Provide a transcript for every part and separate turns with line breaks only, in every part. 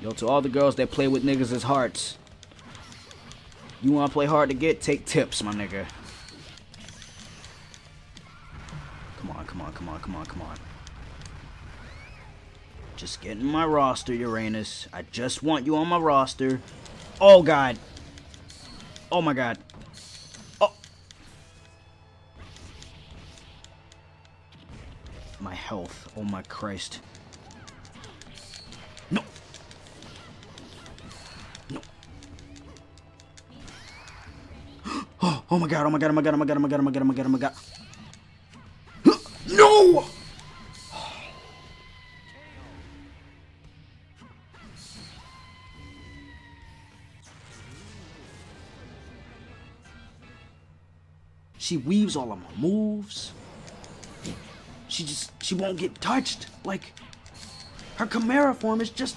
Yo, to all the girls that play with niggas' hearts. You wanna play hard to get? Take tips, my nigga. Come on, come on, come on, come on, come on. Just get in my roster, Uranus. I just want you on my roster. Oh, God. Oh, my God. Oh. My health. Oh, my Christ. Oh my god, oh my god, oh my god, oh my god, oh my god, oh my god, oh my god, oh my god. No! She weaves all of my moves. She just, she won't get touched. Like, her Chimera form is just...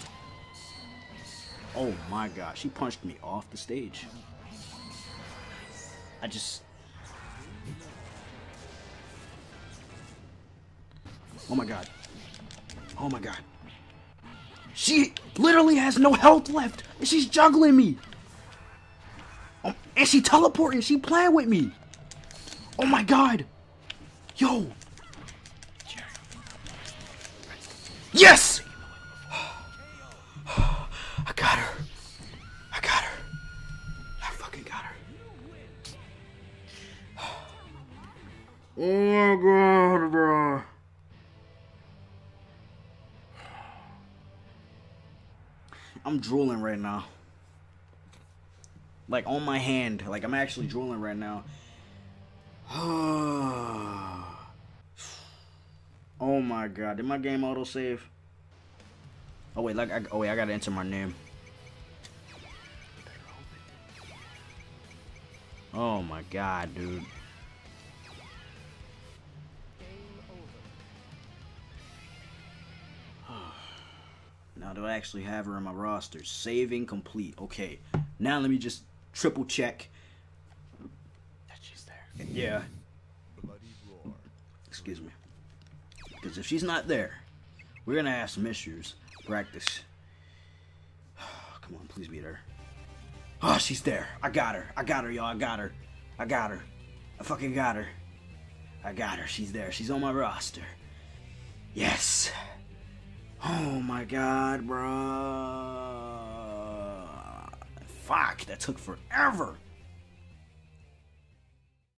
Oh my gosh, she punched me off the stage. I just... Oh my god. Oh my god. She literally has no health left. And she's juggling me. Oh, and she teleporting. She playing with me. Oh my god. Yo. Yes! Oh my god, bro. I'm drooling right now. Like on my hand. Like I'm actually drooling right now. oh my god. Did my game auto save? Oh wait, like I, oh wait, I gotta enter my name. Oh my god, dude. Now do I actually have her in my roster? Saving complete. Okay. Now let me just triple check.
That she's there.
Yeah. Excuse me. Because if she's not there, we're gonna have some issues. Practice. Come on, please beat her. Oh, she's there. I got her. I got her, y'all. I got her. I got her. I fucking got her. I got her. She's there. She's on my roster. Yes. Oh my god, bro. Fuck, that took forever.